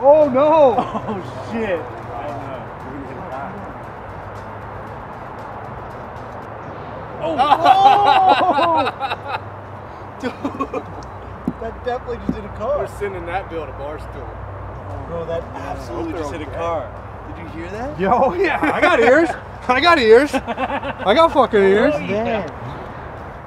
Oh no! Oh shit. Oh, oh! Dude, that definitely just hit a car. We're sending that bill to Barstool. Bro, that absolutely just hit a car. Did you hear that? Yo, yeah, I got ears. I got ears. I got fucking oh, ears. Damn.